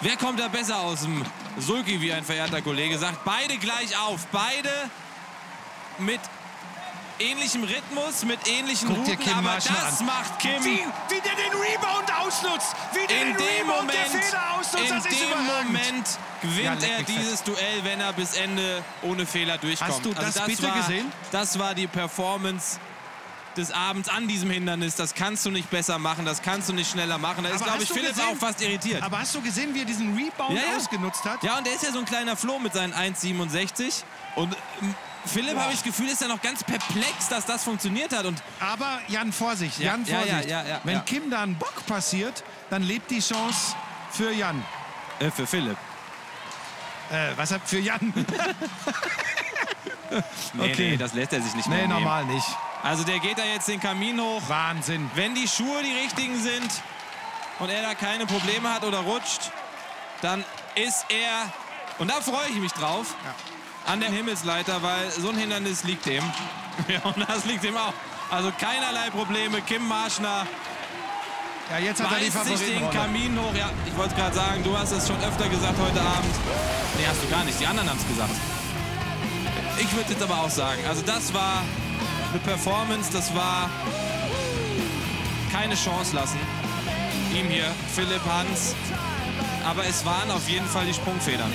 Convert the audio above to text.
Wer kommt da besser aus dem Sulki, wie ein verehrter Kollege sagt? Beide gleich auf. Beide mit ähnlichem Rhythmus, mit ähnlichen Guck Routen, aber Marschner das an. macht Kim Wie, wie der den Rebound ausnutzt. Wie der in den dem Rebound Moment, der Fehler ausnutzt. in das dem überragend. Moment Ja, gewinnt leck er dieses Duell, wenn er bis Ende ohne Fehler durchkommt. Also Hast du das bitte war, gesehen? Das war die Performance des Abends an diesem Hindernis. Das kannst du nicht besser machen, das kannst du nicht schneller machen. Da ist, glaube ich, Philipp gesehen- auch fast irritiert. Aber hast du gesehen, wie er diesen Rebound Ja, ja. ausgenutzt hat? Ja, und der ist ja so ein kleiner Floh mit seinen 1,67. Und ähm, Philipp, habe ich das Gefühl, ist ja noch ganz perplex, dass das funktioniert hat. Und Aber Jan, Vorsicht, Ja, Jan, ja, Vorsicht. Wenn. Kim da einen Bock passiert, dann lebt die Chance für Jan. äh, für Philipp. Äh, was hat für Jan? Nee, Okay. nee, das lässt er sich nicht mehr nee, normal nicht. Also der geht da jetzt den Kamin hoch. Wahnsinn. Wenn die Schuhe die richtigen sind und er da keine Probleme hat oder rutscht, dann ist er, und da freue ich mich drauf, an der Himmelsleiter, weil so ein Hindernis liegt dem. Ja, und das liegt ihm auch. Also keinerlei Probleme. Kim Marschner Ja, jetzt hat er die sich den. Kamin hoch. Ja, ich wollte gerade sagen, du hast es schon öfter gesagt heute Abend. Nee, hast du gar nicht. Die anderen haben es gesagt. Ich würde jetzt aber auch sagen, also das war eine Performance, das war keine Chance lassen. Ihm hier, Philipp Hans. Aber es waren auf jeden Fall die Sprungfedern.